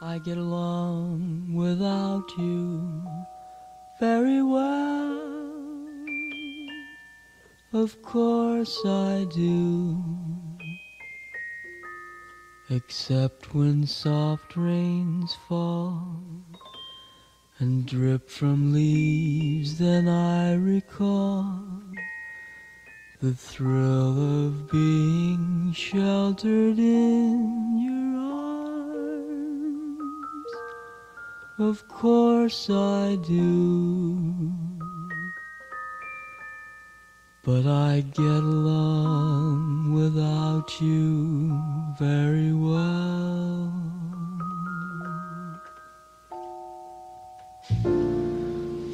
I get along without you very well. Of course I do. Except when soft rains fall and drip from leaves, then I recall the thrill of being sheltered in Of course I do. But I get along without you very well.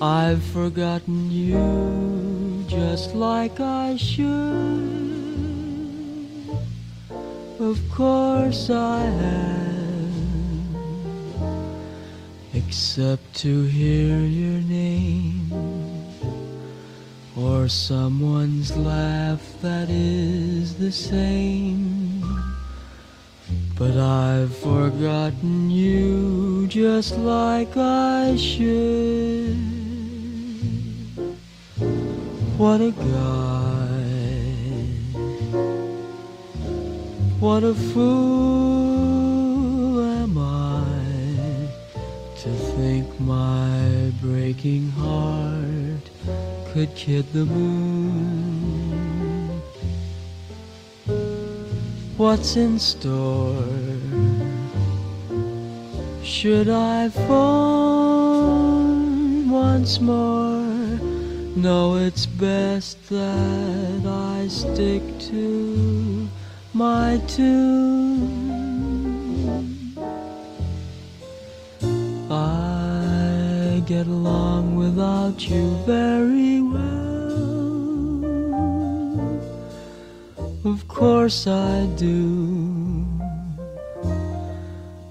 I've forgotten you just like I should. Of course I have, except to hear your name or someone's laugh that is the same. But I've forgotten you just like I should. What a guy. What a fool to think my breaking heart could kid the moon. What's in store? Should I phone once more? No, it's best that I stick to my tune. Get along without you very well. Of course I do.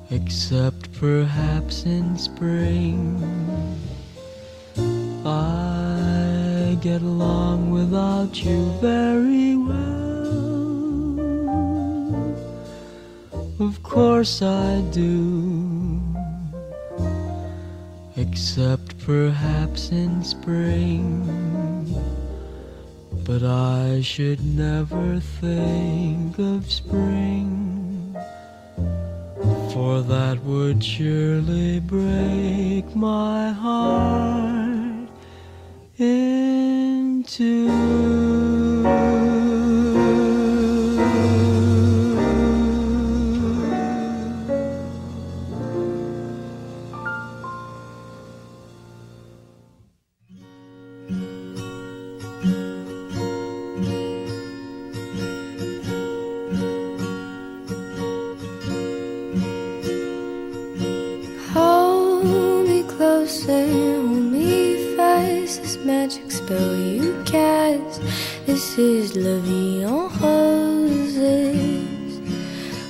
Except perhaps in spring. I get along without you very well. Of course I do. Except perhaps in spring. But I should never think of spring, for that would surely break my heart in closer, hold me fast. This magic spell you cast. This is La Vie en Roses.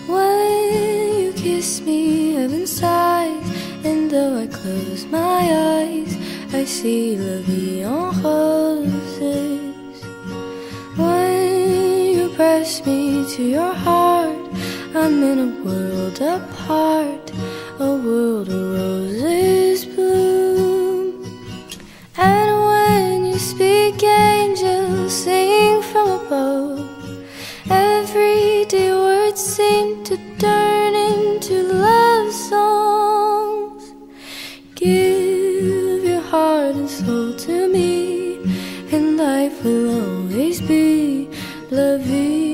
When you kiss me, heaven sighs. And though I close my eyes, I see La Vie en Roses. When you press me to your heart, I'm in a world apart, a world of roses angels sing from above. Everyday words seem to turn into love songs. Give your heart and soul to me, and life will always be La vie